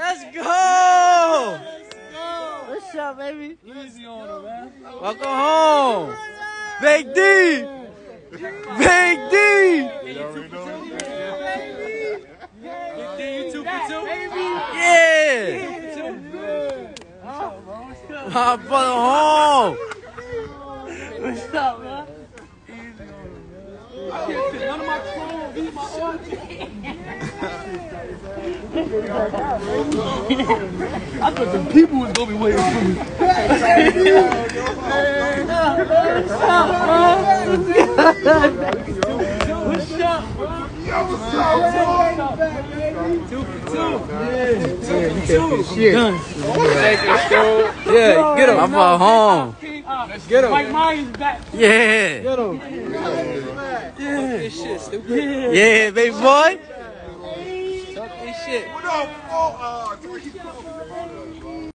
Let's go. What's up, baby? Easy on her, man. Welcome home. Big D. Big D. Big D, you two for two? Yeah. My brother home. What's up, man? None of my clothes beat my orgy. I thought the people was gonna be waiting for me. What's up, bro? Two for two. Yeah, get him. My brother home. Get him. Mike Myers back. Yeah. This shit stupid. Yeah, baby boy. What shit. Well, uh,